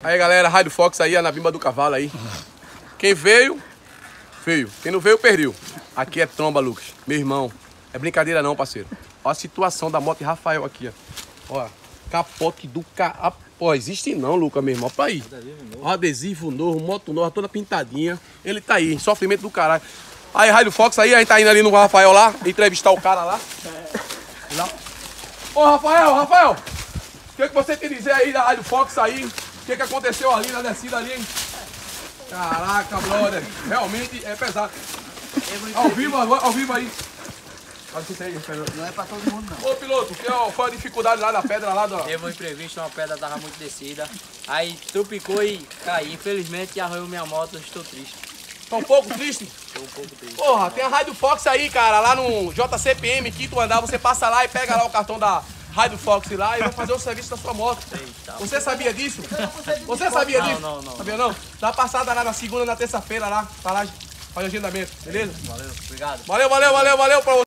Aí galera, Rádio Fox aí, a na bimba do cavalo aí. Quem veio, veio. Quem não veio, perdeu. Aqui é tromba, Lucas. Meu irmão. É brincadeira não, parceiro. Olha a situação da moto de Rafael aqui, ó. Ó, capote do carro. Pô, existe não, Lucas, meu irmão. Pra aí. Ó, adesivo novo, moto nova, toda pintadinha. Ele tá aí, sofrimento do caralho. Aí, Rádio Fox aí, a gente tá indo ali no Rafael lá, entrevistar o cara lá. lá. Ô, Rafael, Rafael! O que, que você tem a dizer aí da Rádio Fox aí? O que, que aconteceu ali na descida ali, hein? Caraca, brother. Realmente é pesado. Ao vivo, ao vivo aí. Não é pra todo mundo, não. Ô piloto, que é, foi a dificuldade lá da pedra lá da. Teve um imprevisto, uma pedra tava muito descida. Aí trupicou e caí. Infelizmente arranhou minha moto, estou triste. Tá um pouco triste? Estou um pouco triste. Porra, tem a Rádio Fox aí, cara, lá no JCPM, quinto andar, você passa lá e pega lá o cartão da Rádio Fox lá e vai fazer o serviço da sua moto. Eita. Você sabia disso? Você sabia Não, disso? não, não. Sabia não? Dá uma passada lá na segunda, na terça-feira lá, pra lá, fazer agendamento, beleza? Valeu, obrigado. Valeu, valeu, valeu, valeu pra você.